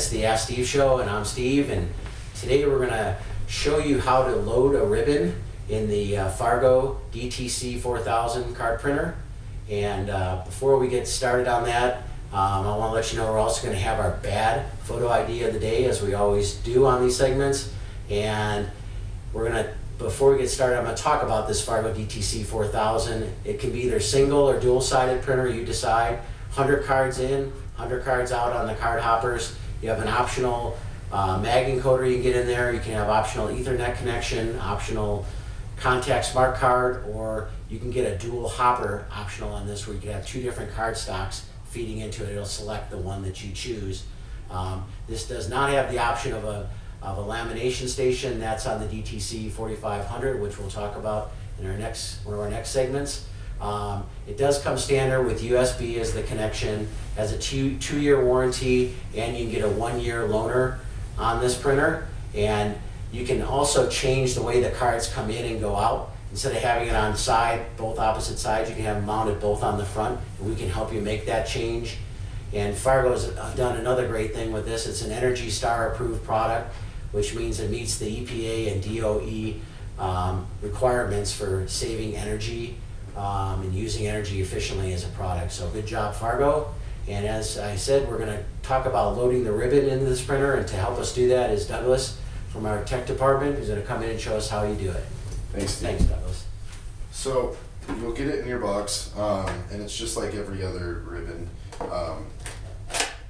Is the Ask Steve Show, and I'm Steve, and today we're going to show you how to load a ribbon in the uh, Fargo DTC 4000 card printer. And uh, before we get started on that, um, I want to let you know we're also going to have our bad photo ID of the day, as we always do on these segments. And we're going to, before we get started, I'm going to talk about this Fargo DTC 4000. It can be either single or dual-sided printer, you decide. 100 cards in, 100 cards out on the card hoppers. You have an optional uh, mag encoder you can get in there. You can have optional Ethernet connection, optional contact smart card, or you can get a dual hopper optional on this where you can have two different card stocks feeding into it. It'll select the one that you choose. Um, this does not have the option of a, of a lamination station. That's on the DTC 4500, which we'll talk about in our next, one of our next segments. Um, it does come standard with USB as the connection, has a two, two year warranty, and you can get a one year loaner on this printer. And you can also change the way the cards come in and go out. Instead of having it on the side, both opposite sides, you can have them mounted both on the front, and we can help you make that change. And Fargo's done another great thing with this. It's an Energy Star approved product, which means it meets the EPA and DOE um, requirements for saving energy um, and using energy efficiently as a product. So good job, Fargo. And as I said, we're going to talk about loading the ribbon into this printer, and to help us do that is Douglas from our tech department, who's going to come in and show us how you do it. Thanks, Steve. Thanks, Douglas. So you'll get it in your box, um, and it's just like every other ribbon. Um,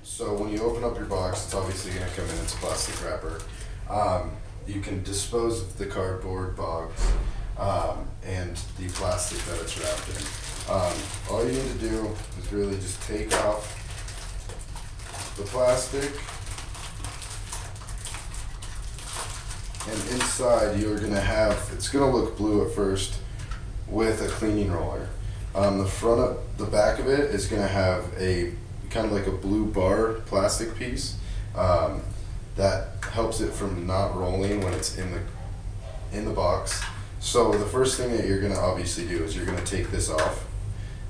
so when you open up your box, it's obviously going to come in its plastic wrapper. Um, you can dispose of the cardboard box um, and the plastic that it's wrapped in. Um, all you need to do is really just take off the plastic and inside you're gonna have, it's gonna look blue at first with a cleaning roller. Um, the front of, the back of it is gonna have a, kind of like a blue bar plastic piece, um, that helps it from not rolling when it's in the, in the box. So the first thing that you're gonna obviously do is you're gonna take this off,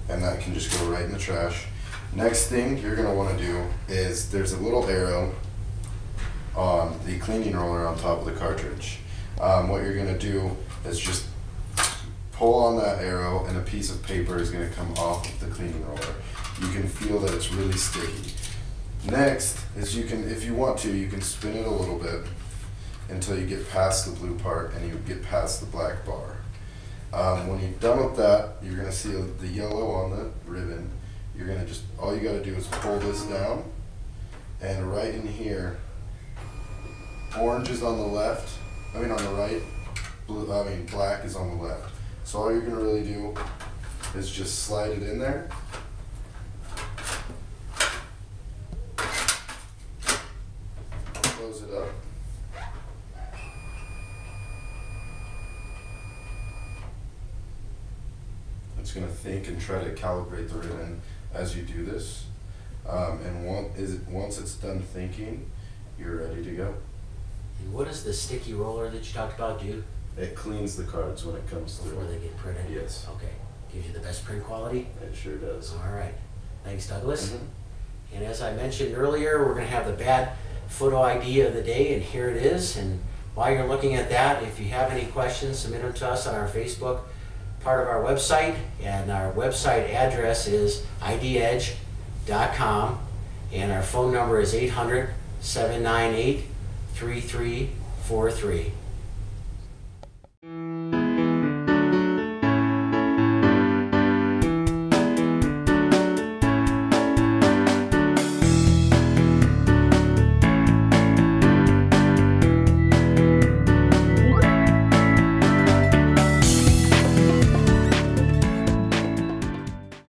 and that can just go right in the trash. Next thing you're gonna wanna do is, there's a little arrow on the cleaning roller on top of the cartridge. Um, what you're gonna do is just pull on that arrow and a piece of paper is gonna come off of the cleaning roller. You can feel that it's really sticky. Next is you can, if you want to, you can spin it a little bit until you get past the blue part and you get past the black bar. Um, when you're done with that, you're gonna see the yellow on the ribbon. You're gonna just, all you gotta do is pull this down and right in here, orange is on the left, I mean on the right, blue, I mean black is on the left. So all you're gonna really do is just slide it in there. Close it up. It's gonna think and try to calibrate the ribbon as you do this. Um, and one, is it, once it's done thinking, you're ready to go. And what does the sticky roller that you talked about do It cleans the cards when it comes before through. they get printed? Yes. Okay. Gives you the best print quality? It sure does. All right. Thanks, Douglas. Mhm. And as I mentioned earlier, we're going to have the bad photo ID of the day, and here it is. And while you're looking at that, if you have any questions, submit them to us on our Facebook part of our website. And our website address is idedge.com. And our phone number is 800 798 3343.